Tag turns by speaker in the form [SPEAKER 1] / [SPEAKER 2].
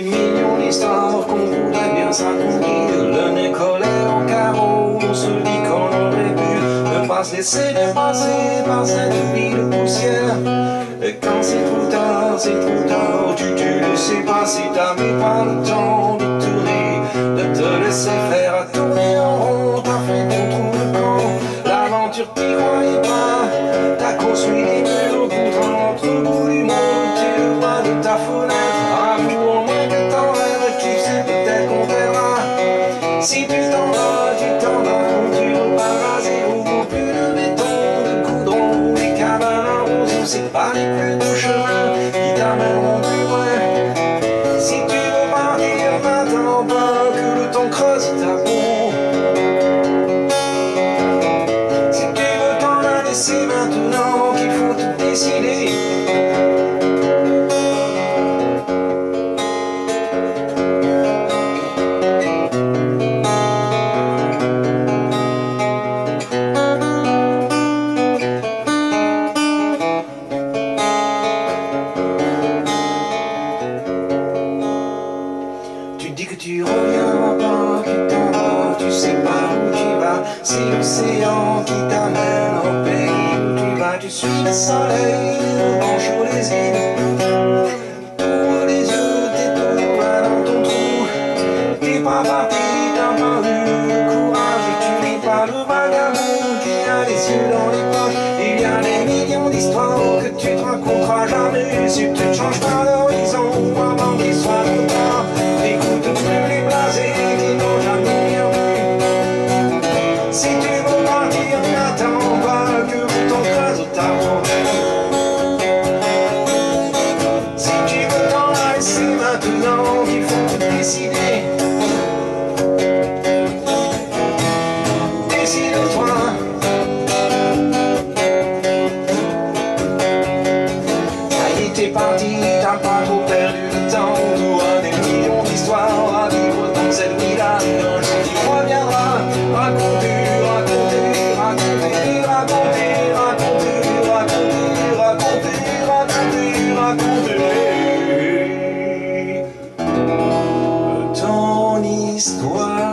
[SPEAKER 1] millions d'histoires qu'on voudrait bien s'accomplir. Le nez collé au carreau, on se dit qu'on aurait pu ne pas se laisser dépasser par cette vie de poussière. Et quand c'est trop tard, c'est trop tard, tu, ne sais pas si t'as mis pas le temps de tourner, de te laisser faire à tourner en rond, t'as fait ton trou de camp, l'aventure t'y croyais pas, t'as construit des murs contre l'autre bout du monde, tu le vois de ta fenêtre, si tu t'en vas, tu t'en vas, tu repars à zéro, plus de béton, de goudron, les cabanes à rose, pas les plus beaux chemins qui t'amèneront plus loin. Si tu veux partir, n'attends pas que le temps creuse ta peau. Si tu veux t'en aller, c'est maintenant qu'il faut te décider. C'est l'océan qui t'amène au pays où tu vas. Tu suis le soleil, le vent chaud des îles. Ouvre les yeux, t'es tout loin dans ton trou. T'es pas parti, t'as pas eu le courage. Tu n'es pas le vagabond qui a les yeux dans les Euh, ton histoire.